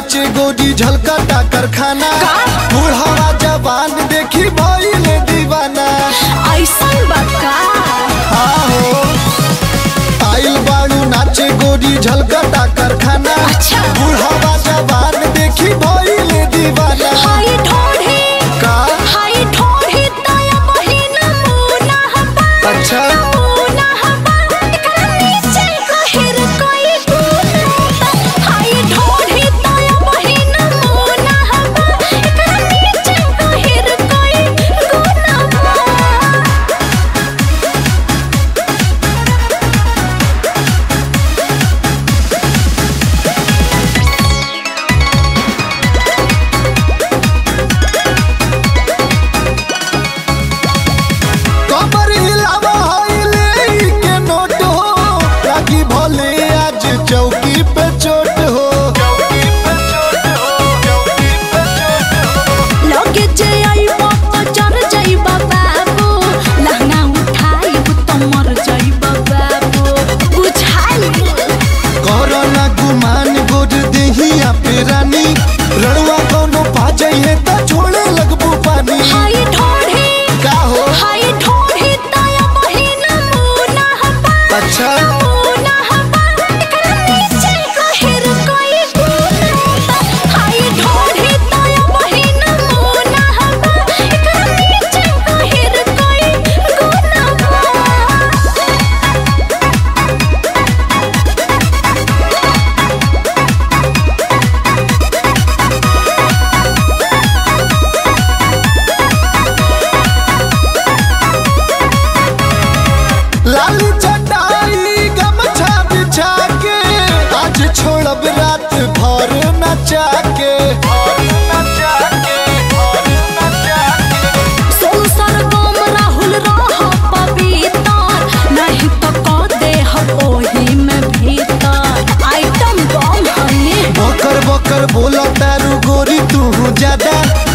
नाचे गोरी झलकता कारखाना। बुढ़ावा जवान देखी भइले दीवाना। ऐसा बका आइल बाड़ू नाचे गोदी झलकता कारखाना। तू ज़्यादा।